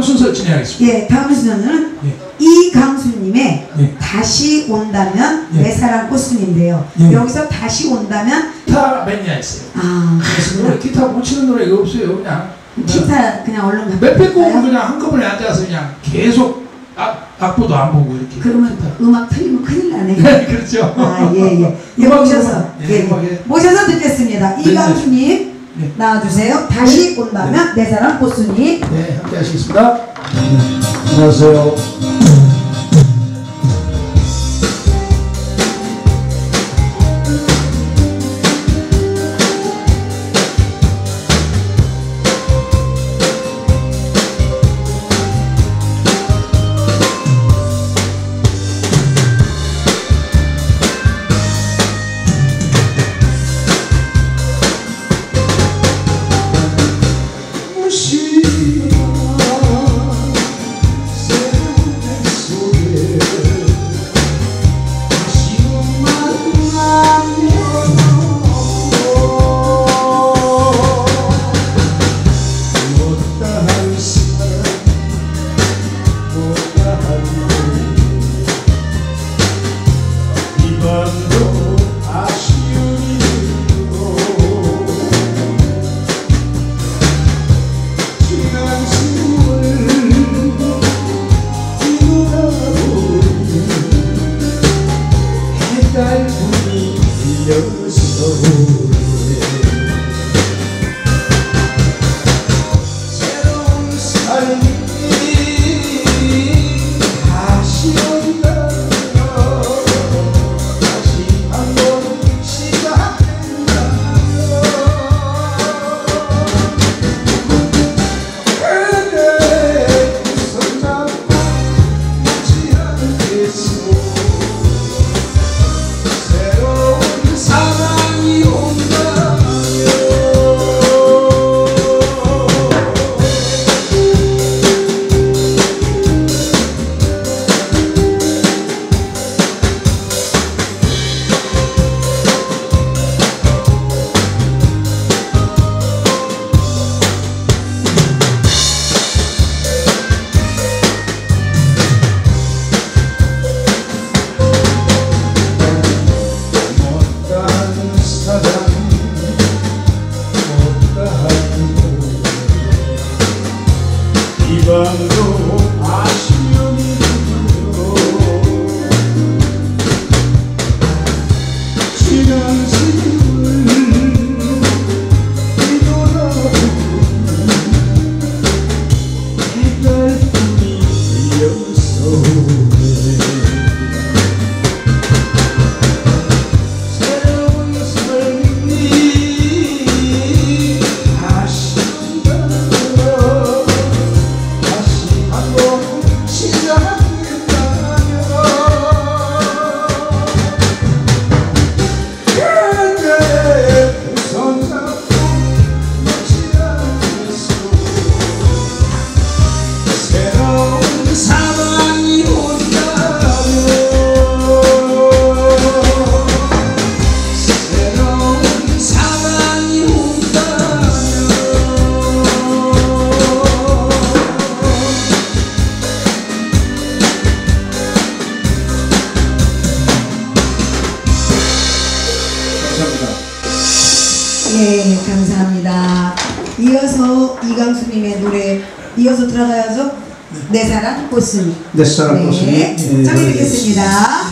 다음 순서 진행하겠습니다. 예, 다음 순서는 예. 이강수님의 예. 다시 온다면 예. 내 사랑 꽃순인데요. 예. 여기서 다시 온다면 기타 매니아였어요. 아 그래서 기타 못 치는 노래가 없어요. 그냥 기타 그냥 얼른 몇백 곡을? 그냥 한꺼번에 앉아서 그냥 계속 악, 악보도 안 보고 이렇게. 그러면 음악 틀리면 큰일 나네. 네, 그렇죠. 아, 예, 예. 예, 모셔서, 예, 예, 예. 모셔서 듣겠습니다. 네, 이강수님, 네. 나와주세요. 다시 온다면 내 사랑 꽃순이. 네, 함께 하시겠습니다. 네, 안녕하세요. 이어서 이강수님의 노래 이어서 들어가야죠. 내 사랑 꽃순이. 내 사랑 네, 꽃순이. 예, 청해 듣겠습니다.